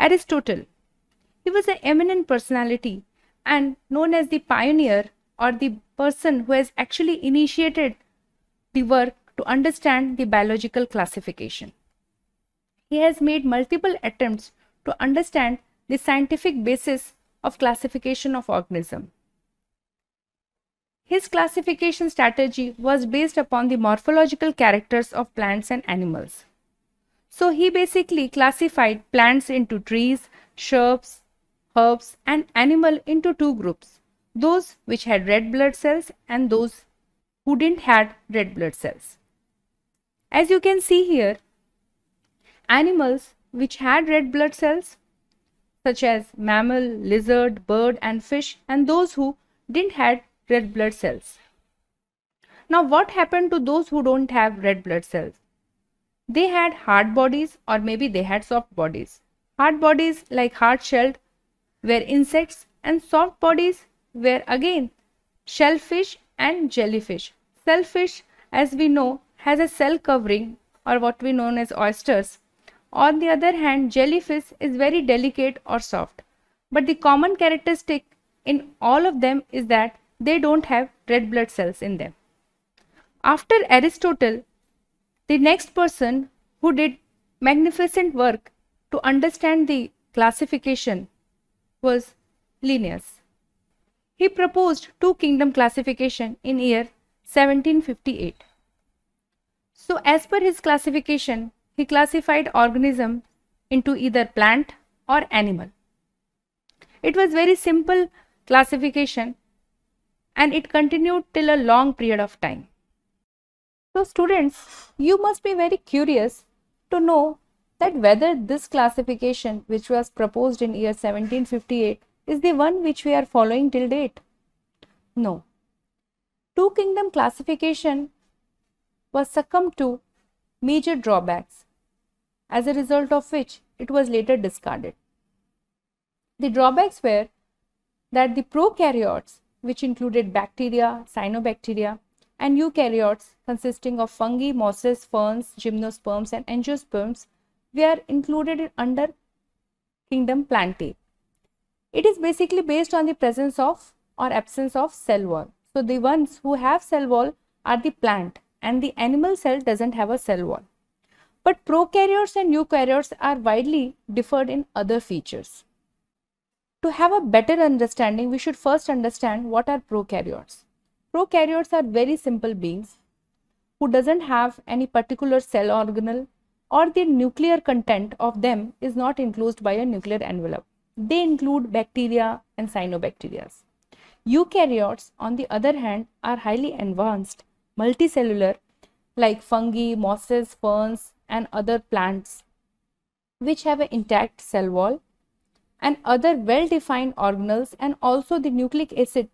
Aristotle. He was an eminent personality and known as the pioneer or the person who has actually initiated the work to understand the biological classification. He has made multiple attempts to understand the scientific basis of classification of organism. His classification strategy was based upon the morphological characters of plants and animals. So he basically classified plants into trees, shrubs, herbs and animal into two groups. Those which had red blood cells and those who didn't had red blood cells. As you can see here, animals which had red blood cells such as mammal, lizard, bird and fish and those who didn't had red blood cells. Now what happened to those who don't have red blood cells? They had hard bodies or maybe they had soft bodies. Hard bodies like hard shelled were insects and soft bodies were again shellfish and jellyfish. Shellfish as we know has a cell covering or what we know as oysters. On the other hand jellyfish is very delicate or soft. But the common characteristic in all of them is that they don't have red blood cells in them. After Aristotle, the next person who did magnificent work to understand the classification was Linnaeus. He proposed two kingdom classification in year 1758. So as per his classification, he classified organism into either plant or animal. It was very simple classification and it continued till a long period of time. So students, you must be very curious to know that whether this classification which was proposed in year 1758 is the one which we are following till date. No. Two kingdom classification was succumbed to major drawbacks as a result of which it was later discarded. The drawbacks were that the prokaryotes which included bacteria, cyanobacteria, and eukaryotes consisting of fungi, mosses, ferns, gymnosperms, and angiosperms were included in under kingdom Plantae. It is basically based on the presence of or absence of cell wall. So the ones who have cell wall are the plant and the animal cell doesn't have a cell wall. But prokaryotes and eukaryotes are widely differed in other features. To have a better understanding, we should first understand what are prokaryotes. Prokaryotes are very simple beings who doesn't have any particular cell organelle or the nuclear content of them is not enclosed by a nuclear envelope. They include bacteria and cyanobacteria. Eukaryotes, on the other hand, are highly advanced, multicellular, like fungi, mosses, ferns, and other plants, which have an intact cell wall and other well-defined organelles and also the nucleic acid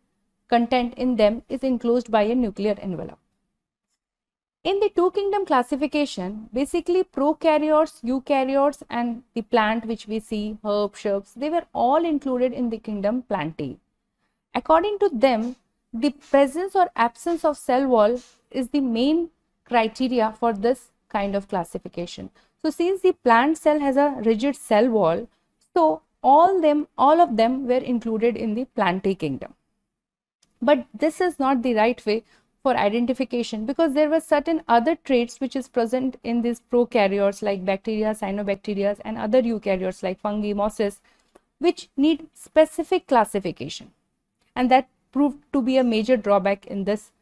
content in them is enclosed by a nuclear envelope. In the two kingdom classification, basically prokaryotes, eukaryotes and the plant which we see, herb, shrubs, they were all included in the kingdom Plantae. According to them, the presence or absence of cell wall is the main criteria for this kind of classification. So since the plant cell has a rigid cell wall, so all them all of them were included in the Plantae kingdom but this is not the right way for identification because there were certain other traits which is present in these prokaryotes like bacteria cyanobacteria and other eukaryotes like fungi mosses which need specific classification. And that proved to be a major drawback in this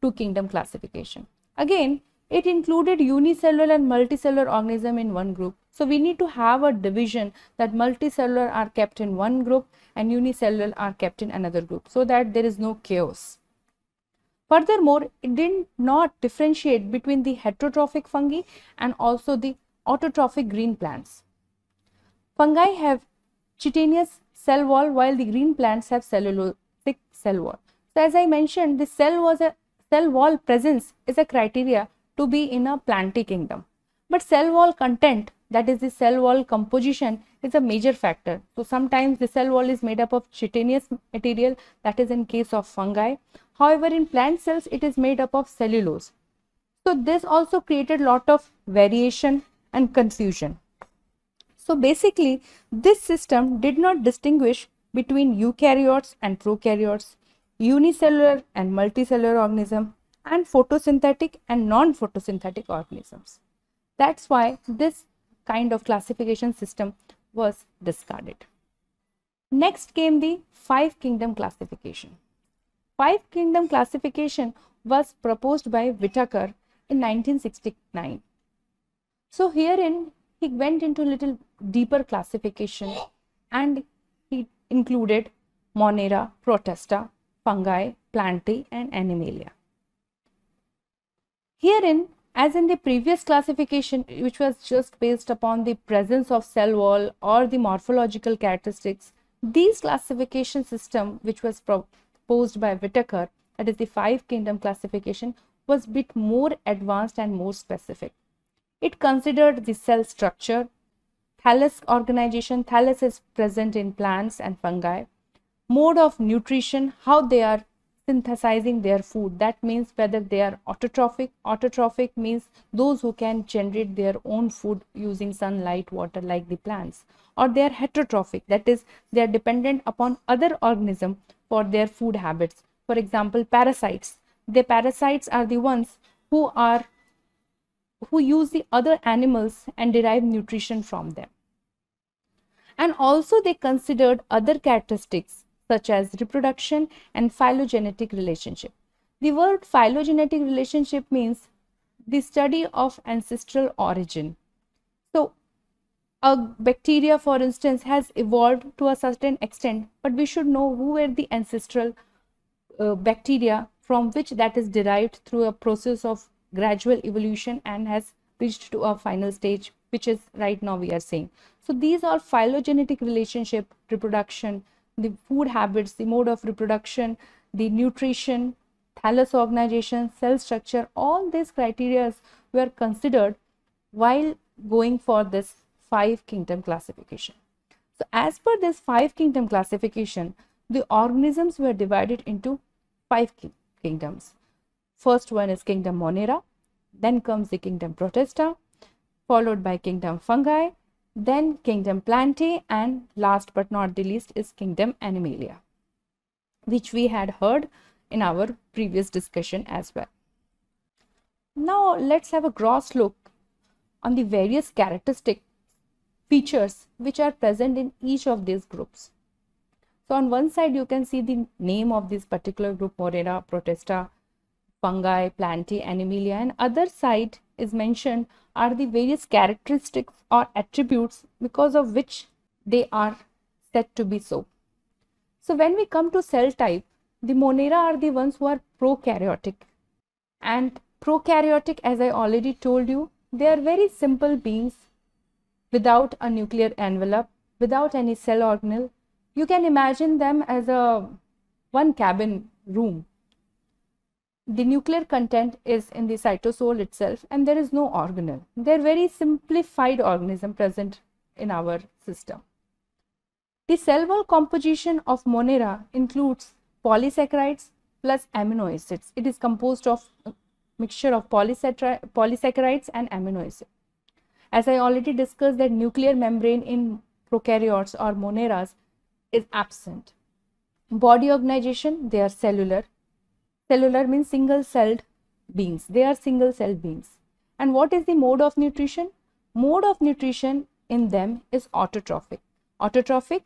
two kingdom classification. Again it included unicellular and multicellular organism in one group. So we need to have a division that multicellular are kept in one group and unicellular are kept in another group so that there is no chaos. Furthermore, it did not differentiate between the heterotrophic fungi and also the autotrophic green plants. Fungi have chitinous cell wall while the green plants have cellulosic cell wall. So as I mentioned, the cell was a cell wall presence is a criteria to be in a Plantae kingdom. But cell wall content, that is the cell wall composition, is a major factor. So sometimes the cell wall is made up of chitinous material, that is in case of fungi. However, in plant cells, it is made up of cellulose. So this also created lot of variation and confusion. So basically, this system did not distinguish between eukaryotes and prokaryotes, unicellular and multicellular organism, and photosynthetic and non-photosynthetic organisms. That's why this kind of classification system was discarded. Next came the five kingdom classification. Five kingdom classification was proposed by Whittaker in 1969. So herein he went into little deeper classification and he included Monera, Protista, fungi, plantae and animalia. Herein, as in the previous classification, which was just based upon the presence of cell wall or the morphological characteristics, these classification system, which was proposed by Whittaker, that is the five kingdom classification, was bit more advanced and more specific. It considered the cell structure, thallus organization, thallus is present in plants and fungi, mode of nutrition, how they are synthesizing their food. That means whether they are autotrophic. Autotrophic means those who can generate their own food using sunlight, water like the plants. Or they are heterotrophic. That is, they are dependent upon other organism for their food habits. For example, parasites. The parasites are the ones who are who use the other animals and derive nutrition from them. And also they considered other characteristics such as reproduction and phylogenetic relationship. The word phylogenetic relationship means the study of ancestral origin. So, a bacteria, for instance, has evolved to a certain extent, but we should know who were the ancestral uh, bacteria from which that is derived through a process of gradual evolution and has reached to a final stage, which is right now we are seeing So, these are phylogenetic relationship, reproduction, the food habits, the mode of reproduction, the nutrition, thallus organization, cell structure, all these criteria were considered while going for this five kingdom classification. So as per this five kingdom classification, the organisms were divided into five kingdoms. First one is kingdom Monera, then comes the kingdom Protista, followed by kingdom Fungi, then kingdom Plantae and last but not the least is kingdom Animalia which we had heard in our previous discussion as well. Now let's have a gross look on the various characteristic features which are present in each of these groups. So on one side you can see the name of this particular group Monera, Protista, fungi, plantae, animalia and other side is mentioned are the various characteristics or attributes because of which they are said to be so. So when we come to cell type, the Monera are the ones who are prokaryotic. And prokaryotic, as I already told you, they are very simple beings without a nuclear envelope, without any cell organelle. You can imagine them as a one cabin room the nuclear content is in the cytosol itself and there is no organelle. They're very simplified organism present in our system. The cell wall composition of Monera includes polysaccharides plus amino acids. It is composed of a mixture of polysaccharides and amino acids. As I already discussed that nuclear membrane in prokaryotes or moneras is absent. Body organization, they are cellular cellular means single celled beings. They are single celled beings. And what is the mode of nutrition? Mode of nutrition in them is autotrophic. Autotrophic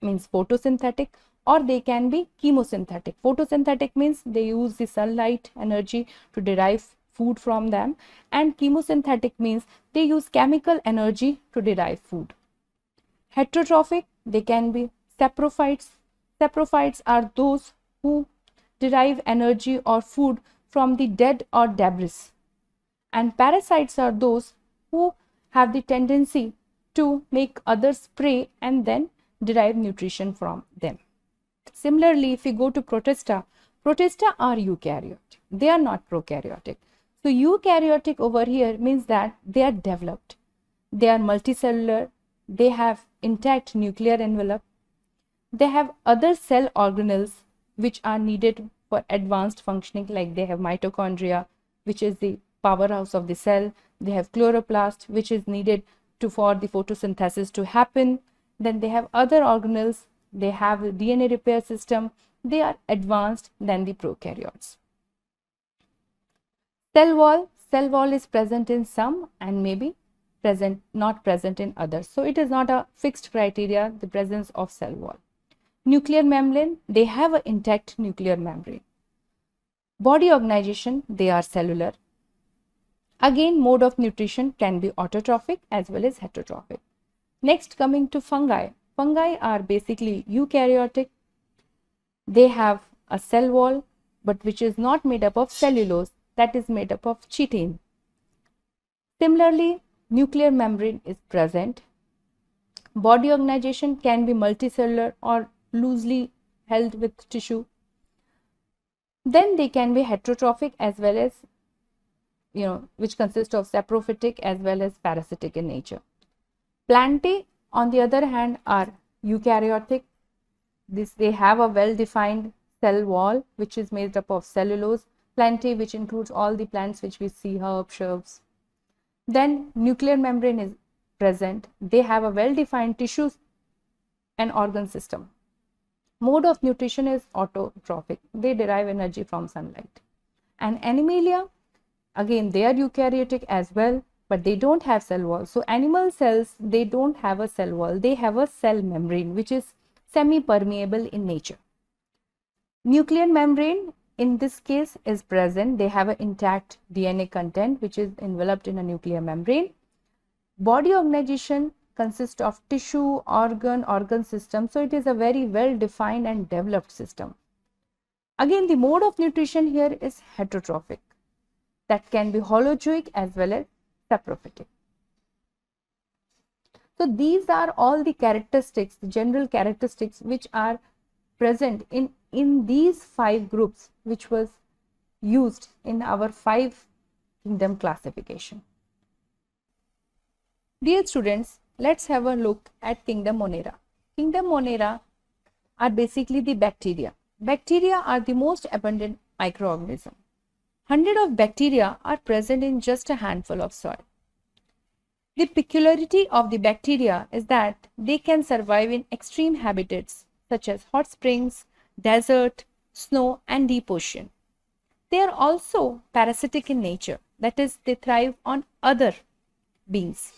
means photosynthetic or they can be chemosynthetic. Photosynthetic means they use the sunlight energy to derive food from them and chemosynthetic means they use chemical energy to derive food. Heterotrophic, they can be saprophytes. Saprophytes are those who derive energy or food from the dead or debris. And parasites are those who have the tendency to make others prey and then derive nutrition from them. Similarly, if we go to Protista, Protista are eukaryotic. They are not prokaryotic. So eukaryotic over here means that they are developed. They are multicellular. They have intact nuclear envelope. They have other cell organelles which are needed for advanced functioning like they have mitochondria which is the powerhouse of the cell they have chloroplast which is needed to for the photosynthesis to happen. Then they have other organelles, they have a DNA repair system, they are advanced than the prokaryotes. Cell wall, cell wall is present in some and maybe present not present in others. So it is not a fixed criteria the presence of cell wall. Nuclear membrane, they have an intact nuclear membrane. Body organization, they are cellular. Again, mode of nutrition can be autotrophic as well as heterotrophic. Next, coming to fungi. Fungi are basically eukaryotic. They have a cell wall, but which is not made up of cellulose, that is made up of chitin. Similarly, nuclear membrane is present. Body organization can be multicellular or loosely held with tissue. Then they can be heterotrophic as well as you know, which consist of saprophytic as well as parasitic in nature. Plantae, on the other hand, are eukaryotic. This they have a well-defined cell wall which is made up of cellulose. Plantae, which includes all the plants which we see, herbs, shrubs. Then nuclear membrane is present. They have a well-defined tissues and organ system. Mode of nutrition is autotrophic. They derive energy from sunlight. And animalia Again, they are eukaryotic as well, but they don't have cell wall. So animal cells, they don't have a cell wall. They have a cell membrane, which is semi-permeable in nature. Nuclear membrane, in this case, is present. They have an intact DNA content, which is enveloped in a nuclear membrane. Body organization consists of tissue, organ, organ system. So it is a very well defined and developed system. Again, the mode of nutrition here is heterotrophic that can be holozoic as well as saprophytic. So these are all the characteristics, the general characteristics which are present in, in these five groups which was used in our five kingdom classification. Dear students, let's have a look at kingdom Monera. Kingdom Monera are basically the bacteria. Bacteria are the most abundant microorganism. Hundred of bacteria are present in just a handful of soil. The peculiarity of the bacteria is that they can survive in extreme habitats such as hot springs, desert, snow and deep ocean. They are also parasitic in nature, that is, they thrive on other beings.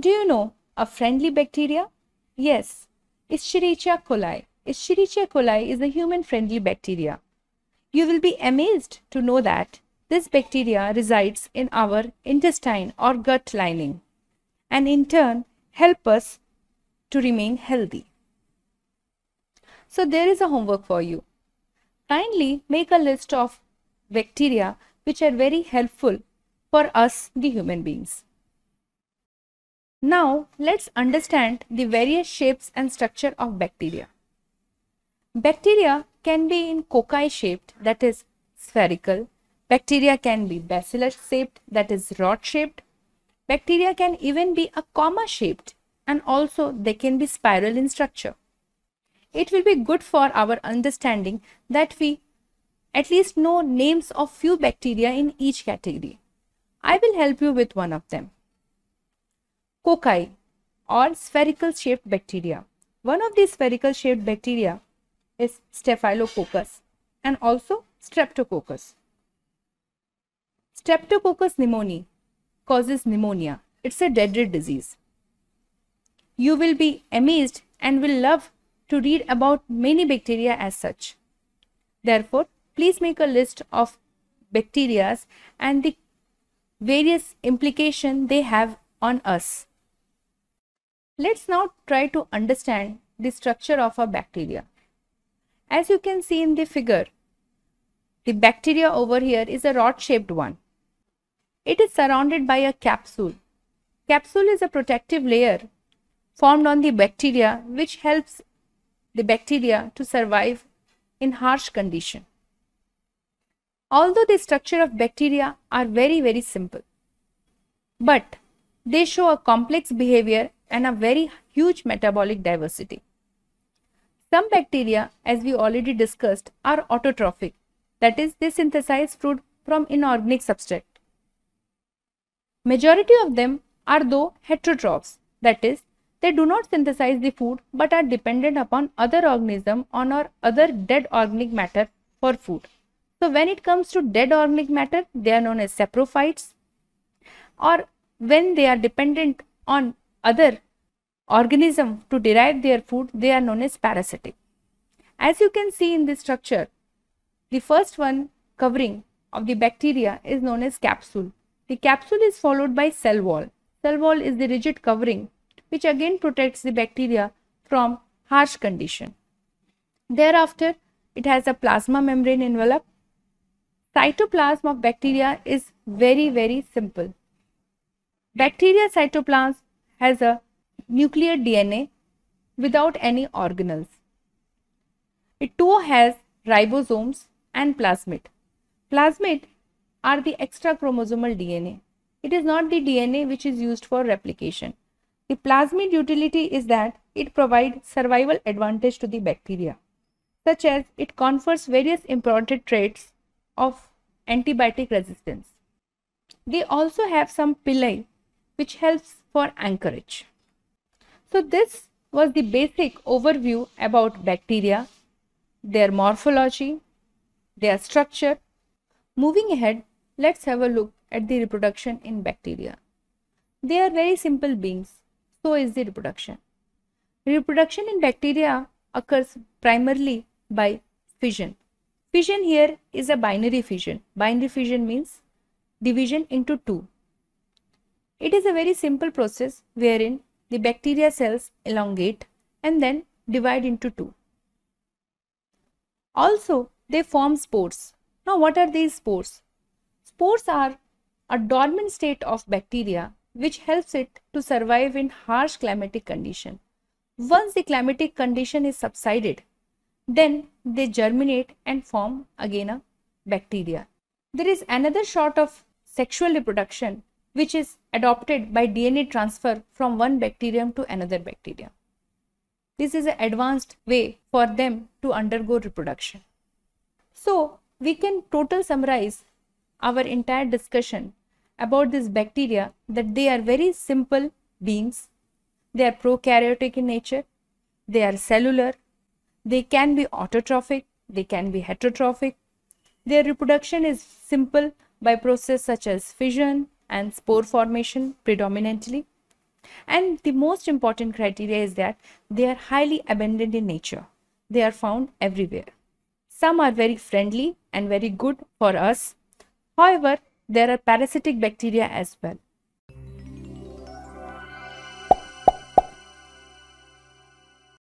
Do you know a friendly bacteria? Yes, Escherichia coli. Escherichia coli is a human-friendly bacteria you will be amazed to know that this bacteria resides in our intestine or gut lining and in turn help us to remain healthy. So there is a homework for you. Kindly make a list of bacteria which are very helpful for us the human beings. Now let's understand the various shapes and structure of bacteria. Bacteria can be in cocci shaped, that is spherical. Bacteria can be bacillus shaped, that is rod shaped. Bacteria can even be a comma shaped and also they can be spiral in structure. It will be good for our understanding that we at least know names of few bacteria in each category. I will help you with one of them. Cocci or spherical shaped bacteria. One of these spherical shaped bacteria is Staphylococcus and also Streptococcus. Streptococcus pneumoniae causes pneumonia. It's a deadly disease. You will be amazed and will love to read about many bacteria as such. Therefore, please make a list of bacteria and the various implication they have on us. Let's now try to understand the structure of a bacteria. As you can see in the figure, the bacteria over here is a rod-shaped one. It is surrounded by a capsule. Capsule is a protective layer formed on the bacteria which helps the bacteria to survive in harsh condition. Although the structure of bacteria are very very simple, but they show a complex behavior and a very huge metabolic diversity. Some bacteria, as we already discussed, are autotrophic, that is, they synthesize food from inorganic substrate. Majority of them are though heterotrophs, that is, they do not synthesize the food but are dependent upon other organism on or other dead organic matter for food. So when it comes to dead organic matter, they are known as saprophytes or when they are dependent on other organism to derive their food, they are known as parasitic. As you can see in this structure, the first one covering of the bacteria is known as capsule. The capsule is followed by cell wall. Cell wall is the rigid covering which again protects the bacteria from harsh condition. Thereafter, it has a plasma membrane envelope. Cytoplasm of bacteria is very very simple. Bacteria cytoplasm has a nuclear DNA without any organelles. It too has ribosomes and plasmid. Plasmid are the extra chromosomal DNA. It is not the DNA which is used for replication. The plasmid utility is that it provides survival advantage to the bacteria, such as it confers various important traits of antibiotic resistance. They also have some pili which helps for anchorage. So this was the basic overview about bacteria, their morphology, their structure. Moving ahead, let's have a look at the reproduction in bacteria. They are very simple beings, so is the reproduction. Reproduction in bacteria occurs primarily by fission. Fission here is a binary fission. Binary fission means division into two. It is a very simple process wherein the bacteria cells elongate and then divide into two. Also, they form spores. Now, what are these spores? Spores are a dormant state of bacteria which helps it to survive in harsh climatic condition. Once the climatic condition is subsided, then they germinate and form again a bacteria. There is another sort of sexual reproduction which is adopted by DNA transfer from one bacterium to another bacterium. This is an advanced way for them to undergo reproduction. So, we can total summarize our entire discussion about this bacteria that they are very simple beings. They are prokaryotic in nature. They are cellular. They can be autotrophic. They can be heterotrophic. Their reproduction is simple by process such as fission, and spore formation predominantly. And the most important criteria is that they are highly abundant in nature. They are found everywhere. Some are very friendly and very good for us. However, there are parasitic bacteria as well.